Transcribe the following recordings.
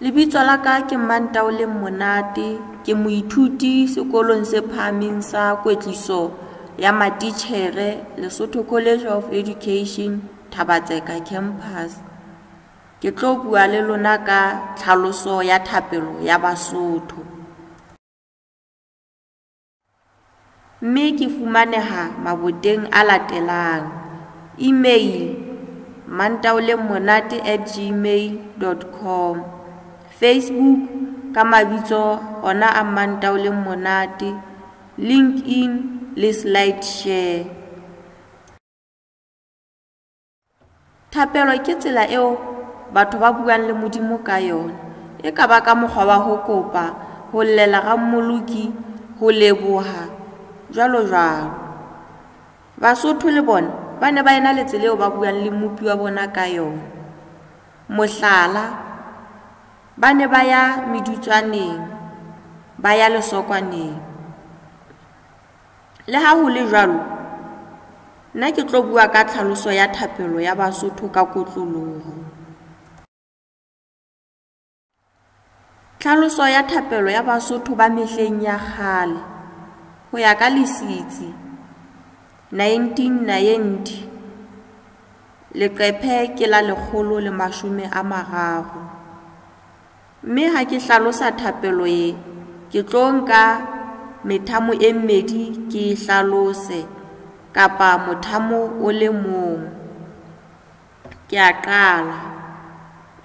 lebitso la ka ke mmantaoleng monate ke moithuti sekolong se phahameng sa kwetliso ya matitšhere lesotho college of education thabatseka campus. Ke tlo bua le lona ka tlhaloso ya thapelo ya basotho. Mme ke fumaneha maboteng a latelang. Email mantaolemonate at gmail com facebook ka mabitso ona a mantaoleng monate. Linkedin le slide share thapelo ke tsela eo batho ba buang le modimo ka yona. E ka ba ka mokgwa wa ho kopa ho llela ga mmoloki ho leboha jwalo jwalo. Basotho le bona ba ne ba ena le tsela eo ba buang le mopi wa bona ka yona. Mohlala ba ne ba ya medutswaneng ba ya lesokwaneng. Le ha ho le jwalo nna ke tlo bua ka tlhaloso ya thapelo ya basotho ka kotloloho. Tlhaloso ya thapelo ya basotho ba mehleng ya kgale go ya ka lesitsi 1990 leqephe ke la lekgolo le mashome a mararo mme ha ke hlalosa thapelo ye ke tlo nka methamo e mmedi ke e hlalose kapa mothamo o le mong. Ke a qala.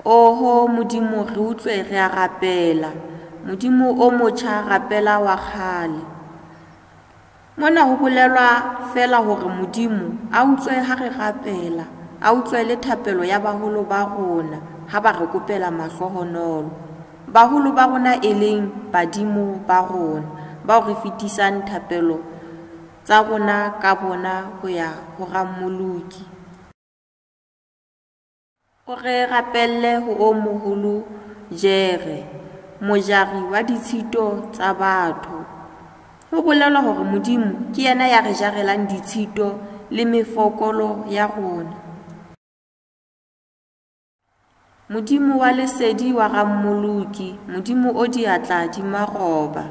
Oho modimo re utlwe re a rapela. Modimo o motjha rapela wa kgale. Mona ho bolelwa fela hore modimo a utlwe ha re rapela a utlwe le thapelo ya baholo ba rona ha ba re kopela mahlohonolo baholo ba rona e leng badimo ba rona bao re fetisang thapelo tsa rona ka bona ho ya ho rammoloki o re rapelle ho o moholo jere mojari wa ditshito tsa batho. Ho bolelwa hore modimo ke yena ya re jarelang ditshito le mefokolo ya rona modimo wa lesedi wa rammoloki modimo o diatla di maroba.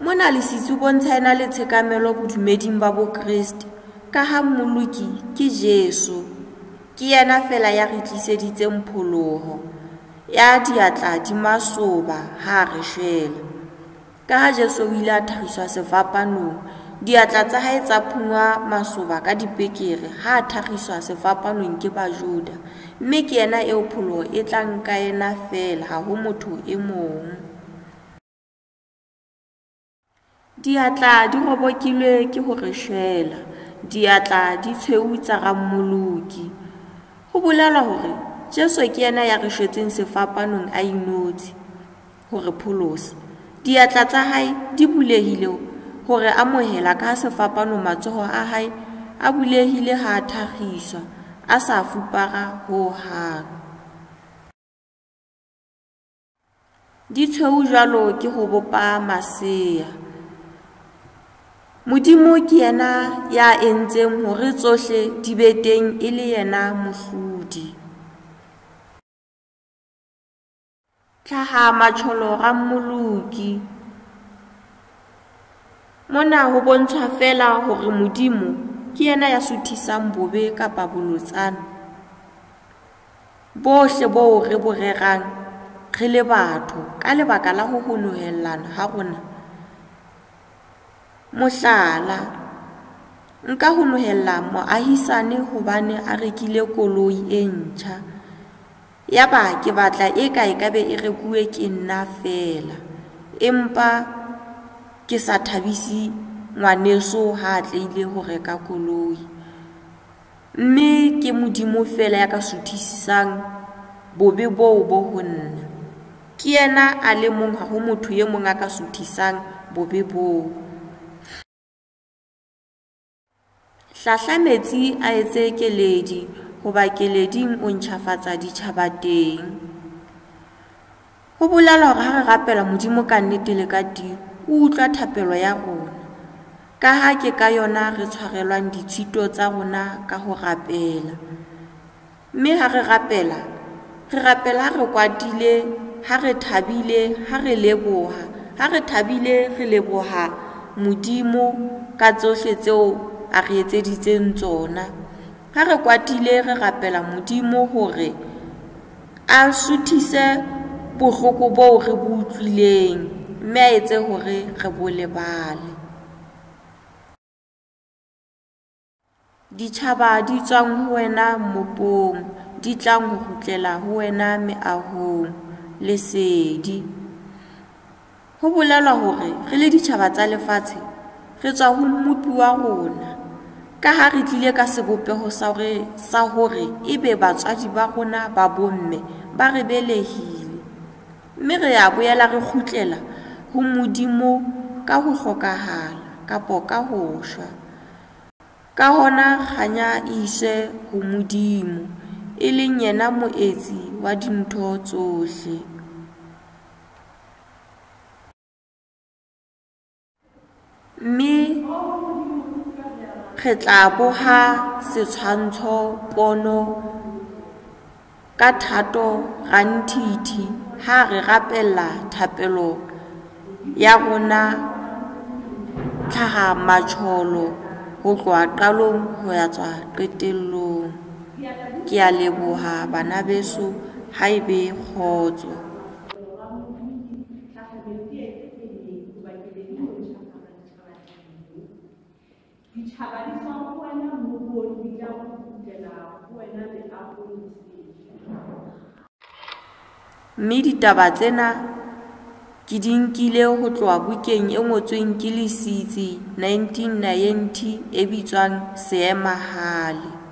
Mona lesitsi o bontsha ena le tshekamelo bodumeding ba bokreste. Ka ha mmoloki ke jesu ke yena fela ya re tliseditseng pholoho ya diatla di masoba ha re shwela ka ha jesu o ile a thagiswa sefapanong diatla tsa hae tsa phungwa masoba ka dipekere ha a thagiswa sefapanong ke bajuda mme ke yena eo pholoho e tla nka ena fela ha ho motho e mong. Diatla di robokilwe ke ho re shwela diatla di tshweu tsa rammoloki ho bolelwa hore jesu ke yena ya re shwetseng sefapanong a inotshi hore pholosa. Diatla tsa hae di bulehile hore amohela ka sefapano matsoho a hae a bulehile ha a thagiswa a sa fupara ho hang. Di tshweu jwalo ke ho bopa masea. Modimo ke yena ya entseng hore tsohle di be teng e le yena mohlodi. Tlhaha matsholo ga mmoloki. Mona ho bontshwa fela hore modimo ke yena ya suthisang bobe kapa bolotsana bohle boo re bo rerang re le batho ka lebaka la ho honohellana ha rona. Mohlala nka honohella moahisane hobane a rekile koloi e ntjha. Yaba ke batla e ka e kabe e rekuwe ke nna fela empa ke sa thabisi ngwaneso ha a tleile ho reka koloi. Mme ke modimo fela ya ka suthisisang bobe boo bo ho nna. Ke yena a le mong ha ho motho ye mong a ka suthisang bobe boo. Hlahla metsi a etse keledi hoba keleding o ntjhafatsa ditjhaba teng. Ho bolela hore ha re rapela modimo ka nnete le ka tio o utlwa thapelo ya rona ka ha ke ka yona re tshwarelwang ditshito tsa rona ka ho rapela. Mme ha re rapela re rapela ha re kwatile ha re thabile ha re leboha. Ha re thabile re leboha modimo ka tsohle tseo a re etseditseng tsona. Ha re kwatile re rapela modimo hore a suthise bohloko boo re bo utlwileng. Mme a etse hore re bo lebale ditjhaba di tswang ho wena mopong di tlang ho kgutlela ho wena meahong. Lesedi ho bolelwa hore re le ditjhaba tsa lefatshe re tswa ho mmupi wa rona. Ka ha re tlile ka sebopeho sa hore ebe batswadi ba rona ba bomme ba re belehile mme re ya boela re kgutlela ho modimo ka ho hlokahala kapo ka ho shwa ka hona kganya iswe ho modimo e leng yena moetsi wa dintho tsohle. Mme re tla boha setshwantsho pono ka thato ganthithi ha re rapella thapelo ya rona tlhaga-matšholo ho tloha qalong ho ya tswa qetellong. Ke a leboha bana beso haebe kgotso. Ditšhaba di tswa go wena mmopong di tla go kgutlela go wena leagong lesešwa mme ditaba tsena ke di nkile ho tloha bukeng e ngotsweng ke lesitsi 1990 e bitswang seemahale